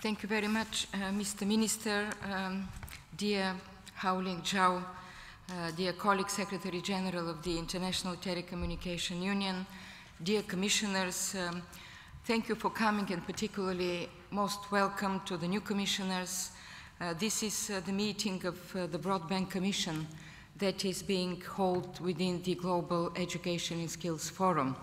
Thank you very much, uh, Mr. Minister, um, dear Houlin Zhao, uh, dear colleague Secretary General of the International Telecommunication Union, dear commissioners, um, thank you for coming and particularly most welcome to the new commissioners. Uh, this is uh, the meeting of uh, the Broadband Commission that is being held within the Global Education and Skills Forum.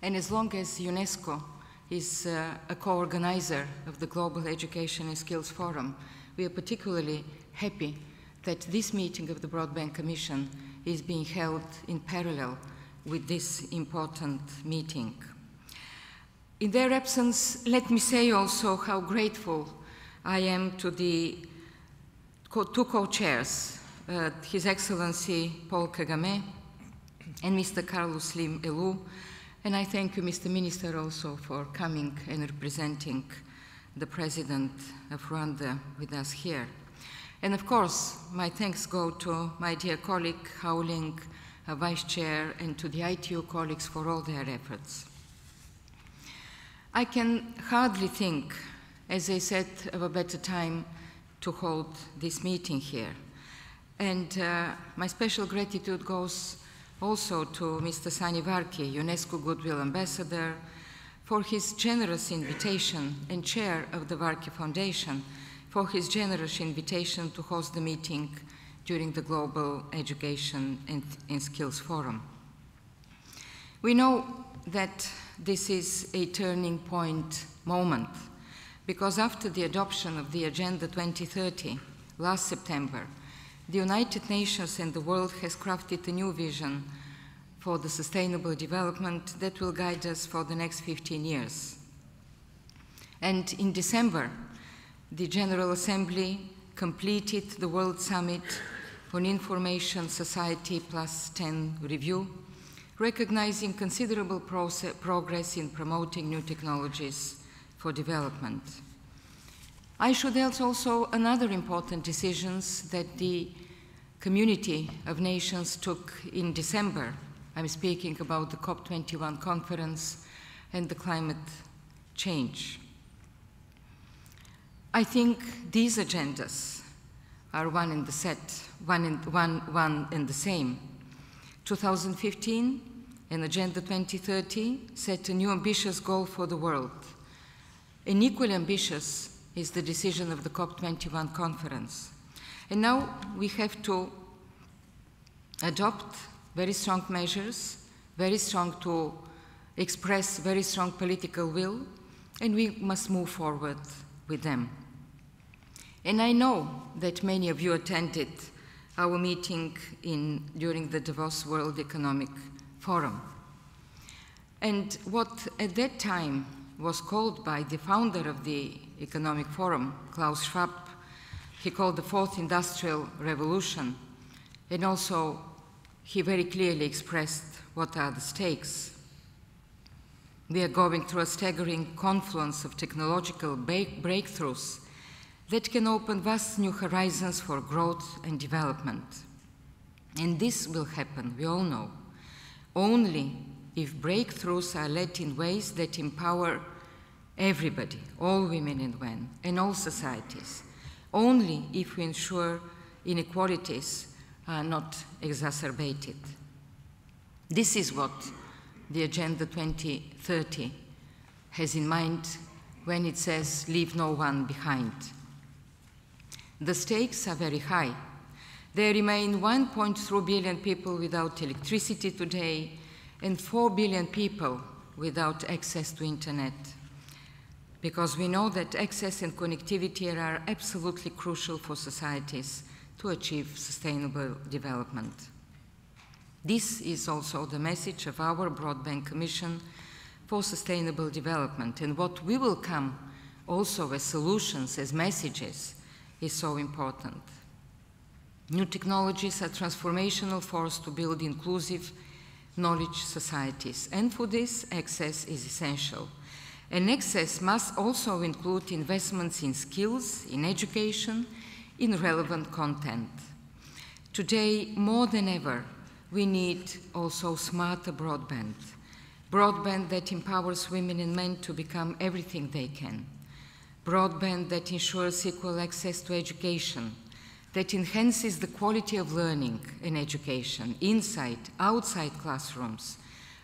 And as long as UNESCO is uh, a co-organizer of the Global Education and Skills Forum. We are particularly happy that this meeting of the Broadband Commission is being held in parallel with this important meeting. In their absence, let me say also how grateful I am to the two co-chairs, uh, His Excellency Paul Kagame and Mr. Carlos Slim Helú, and I thank you, Mr. Minister, also for coming and representing the President of Rwanda with us here. And of course, my thanks go to my dear colleague, Houlin, Vice Chair, and to the ITU colleagues for all their efforts. I can hardly think, as I said, of a better time to hold this meeting here. And uh, my special gratitude goes also to Mr. Sunny Varkey, UNESCO Goodwill Ambassador, for his generous invitation and chair of the Varkey Foundation for his generous invitation to host the meeting during the Global Education and, and Skills Forum. We know that this is a turning point moment because after the adoption of the Agenda 2030 last September, the United Nations and the world has crafted a new vision for the sustainable development that will guide us for the next 15 years. And in December, the General Assembly completed the World Summit on Information Society Plus 10 review, recognizing considerable progress in promoting new technologies for development. I should also another important decisions that the community of nations took in December. I'm speaking about the COP21 conference and the climate change. I think these agendas are one in the set, one in, one, one and the same. 2015 and Agenda 2030 set a new ambitious goal for the world. And equally ambitious is the decision of the COP21 conference. And now we have to adopt very strong measures, very strong to express very strong political will, and we must move forward with them. And I know that many of you attended our meeting in, during the Davos World Economic Forum. And what at that time was called by the founder of the Economic Forum, Klaus Schwab, he called the fourth industrial revolution, and also he very clearly expressed what are the stakes. We are going through a staggering confluence of technological breakthroughs that can open vast new horizons for growth and development. And this will happen, we all know, only if breakthroughs are led in ways that empower everybody, all women and men, and all societies, only if we ensure inequalities are not exacerbated. This is what the Agenda 2030 has in mind when it says leave no one behind. The stakes are very high. There remain 1.3 billion people without electricity today, and 4 billion people without access to internet. Because we know that access and connectivity are absolutely crucial for societies to achieve sustainable development. This is also the message of our Broadband Commission for Sustainable Development, and what we will come also as solutions, as messages, is so important. New technologies are transformational force to build inclusive knowledge societies. And for this, access is essential. And access must also include investments in skills, in education, in relevant content. Today, more than ever, we need also smarter broadband, broadband that empowers women and men to become everything they can. broadband that ensures equal access to education, that enhances the quality of learning and education inside, outside classrooms,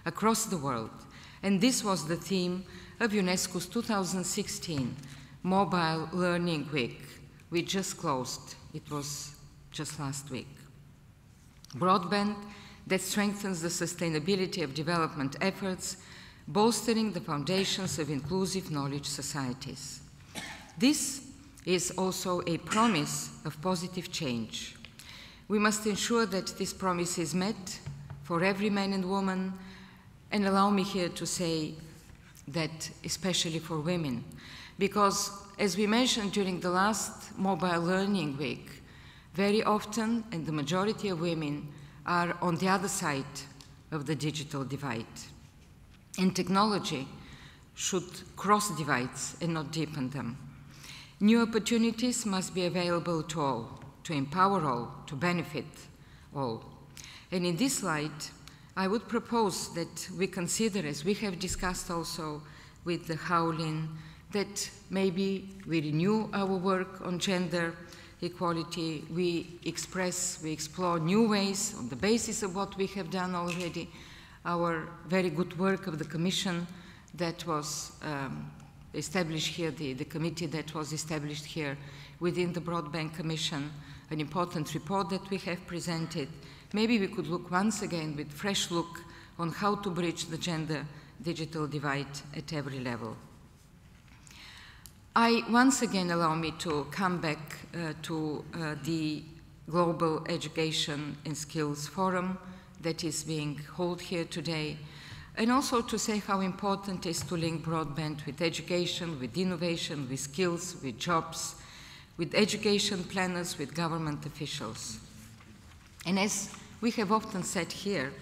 across the world. And this was the theme of UNESCO's 2016 Mobile Learning Week. We just closed, it was just last week. Broadband that strengthens the sustainability of development efforts, bolstering the foundations of inclusive knowledge societies. This is also a promise of positive change. We must ensure that this promise is met for every man and woman, and allow me here to say that especially for women, because as we mentioned during the last Mobile Learning Week, very often, and the majority of women, are on the other side of the digital divide. And technology should cross divides and not deepen them. New opportunities must be available to all, to empower all, to benefit all. And in this light, I would propose that we consider, as we have discussed also with the Houlin, that maybe we renew our work on gender equality, we express, we explore new ways on the basis of what we have done already, our very good work of the Commission that was um, established here, the, the committee that was established here within the Broadband Commission, an important report that we have presented. Maybe we could look once again with fresh look on how to bridge the gender digital divide at every level. I once again allow me to come back uh, to uh, the Global Education and Skills Forum that is being held here today, and also to say how important it is to link broadband with education, with innovation, with skills, with jobs, with education planners, with government officials. And as we have often said here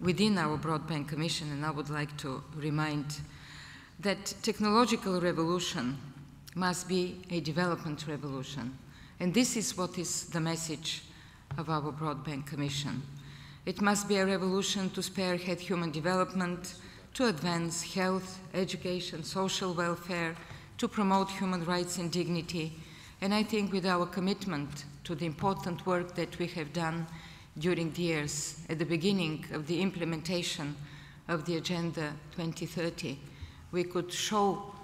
within our Broadband Commission, and I would like to remind that technological revolution must be a development revolution. And this is what is the message of our Broadband Commission. It must be a revolution to spearhead human development, to advance health, education, social welfare, to promote human rights and dignity. And I think with our commitment to the important work that we have done during the years at the beginning of the implementation of the Agenda 2030, we could show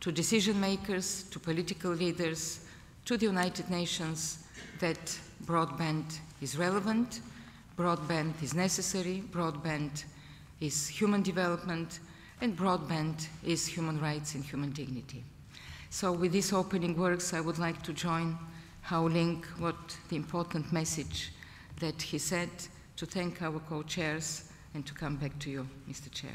to decision makers, to political leaders, to the United Nations that broadband is relevant, broadband is necessary, broadband is human development, and broadband is human rights and human dignity. So with these opening words, I would like to join Houlin, what the important message that he said, to thank our co-chairs, and to come back to you, Mr. Chair.